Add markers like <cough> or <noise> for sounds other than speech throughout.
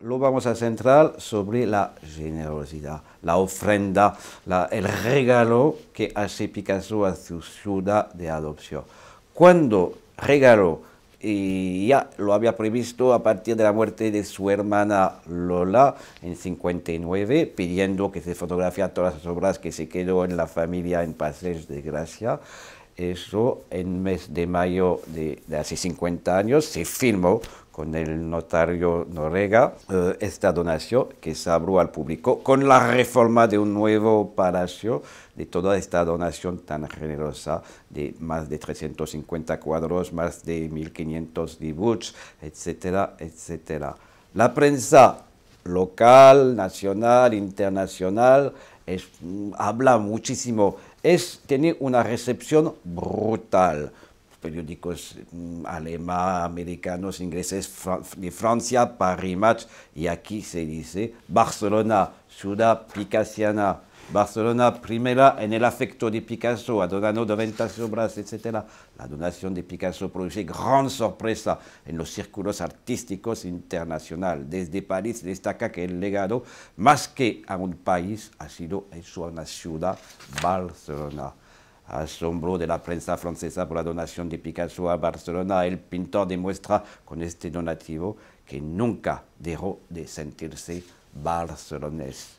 lo vamos a centrar sobre la generosidad, la ofrenda, el regalo que hace Picasso a su ciudad de adopción. Cuando regaló, y ya lo había previsto a partir de la muerte de su hermana Lola en 59, pidiendo que se fotografía todas las obras que se quedó en la familia en Pases de Gracia, eso en mes de mayo de, hace 50 años se filmó con el notario Norega eh, esta donación que se abrió al público con la reforma de un nuevo palacio de toda esta donación tan generosa de más de 350 cuadros, más de 1500 dibujos, etcétera, etcétera. La prensa local, nacional, internacional, mm, habla muchísimo es, tiene una recepción brutal. Periódicos mm, alemanes, americanos, ingleses, de Francia, Paris Match, y aquí se dice Barcelona, ciudad picasiana, Barcelona primera en el afecto de Picasso, ha donado 90 obras, etc. La donación de Picasso produce gran sorpresa en los círculos artísticos internacionales. Desde París destaca que el legado, más que a un país, ha sido en una ciudad, Barcelona asombro de la prensa francesa por la donación de Picasso a Barcelona, el pintor demuestra con este donativo que nunca dejó de sentirse barcelonés.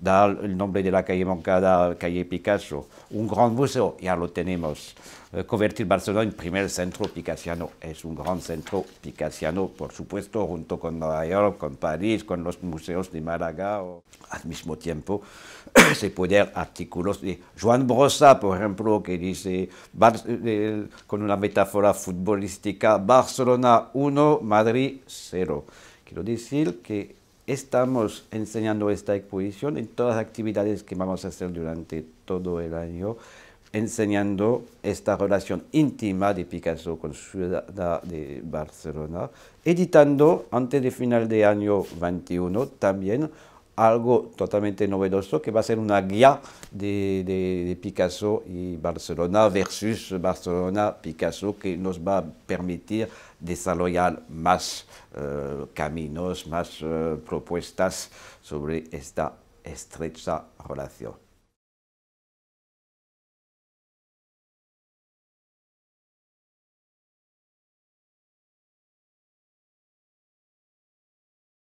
dar el nombre de la calle Moncada, calle Picasso, un gran museo, ya lo tenemos. Eh, convertir Barcelona en primer centro picassiano, es un gran centro picassiano, por supuesto, junto con Nueva York, con París, con los museos de Málaga. Al mismo tiempo, <clears throat> se puede artículos de Joan Brossa, por ejemplo, que dice, eh, con una metáfora futbolística, Barcelona 1, Madrid 0. Quiero decir que estamos enseñando esta exposición en todas las actividades que vamos a hacer durante todo el año, enseñando esta relación íntima de Picasso con ciudad de Barcelona, editando antes de final de año 21 también algo totalmente novedoso que va a ser una guía de, Picasso y Barcelona versus Barcelona Picasso que nos va a permitir desarrollar más eh, caminos, más eh, propuestas sobre esta estrecha relación.